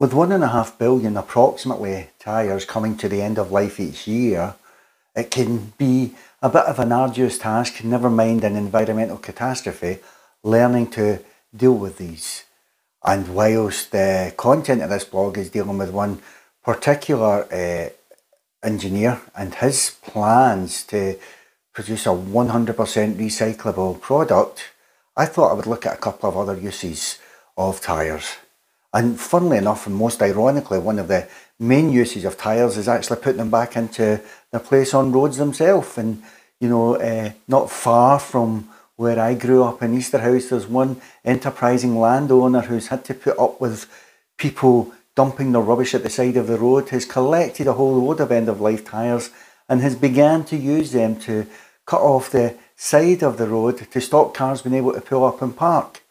With one and a half billion approximately tyres coming to the end of life each year, it can be a bit of an arduous task, never mind an environmental catastrophe, learning to deal with these. And whilst the content of this blog is dealing with one particular uh, engineer and his plans to produce a 100% recyclable product, I thought I would look at a couple of other uses of tyres. And funnily enough, and most ironically, one of the main uses of tyres is actually putting them back into their place on roads themselves. And, you know, uh, not far from where I grew up in Easterhouse, there's one enterprising landowner who's had to put up with people dumping their rubbish at the side of the road, has collected a whole load of end of life tyres and has began to use them to cut off the side of the road to stop cars being able to pull up and park.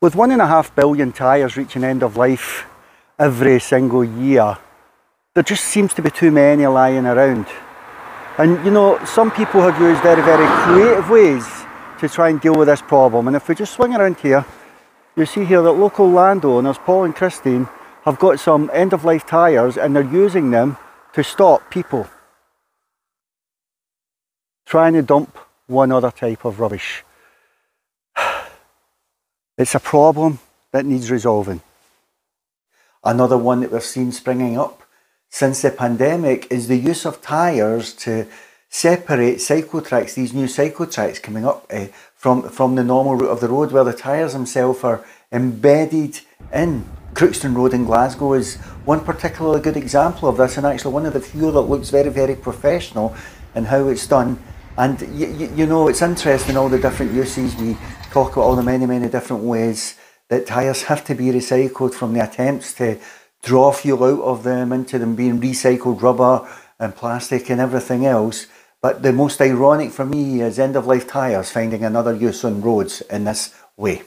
With one and a half billion tyres reaching end of life every single year, there just seems to be too many lying around. And you know, some people have used very, very creative ways to try and deal with this problem. And if we just swing around here, you see here that local landowners, Paul and Christine, have got some end of life tyres and they're using them to stop people trying to dump one other type of rubbish. It's a problem that needs resolving. Another one that we've seen springing up since the pandemic is the use of tyres to separate cycle tracks, these new cycle tracks coming up uh, from, from the normal route of the road where the tyres themselves are embedded in. Crookston Road in Glasgow is one particularly good example of this and actually one of the few that looks very, very professional in how it's done. And you, you know, it's interesting all the different uses we talk about all the many, many different ways that tyres have to be recycled from the attempts to draw fuel out of them into them being recycled rubber and plastic and everything else. But the most ironic for me is end of life tyres finding another use on roads in this way.